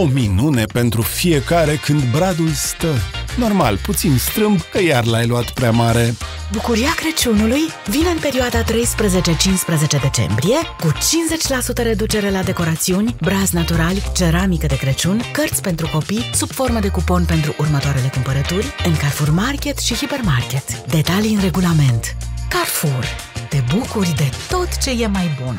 O minune pentru fiecare când bradul stă. Normal, puțin strâmb, că iar l-ai luat prea mare. Bucuria Crăciunului vine în perioada 13-15 decembrie cu 50% reducere la decorațiuni, brazi naturali, ceramică de Crăciun, cărți pentru copii sub formă de cupon pentru următoarele cumpărături în Carrefour Market și Hipermarket. Detalii în regulament. Carrefour. Te bucuri de tot ce e mai bun.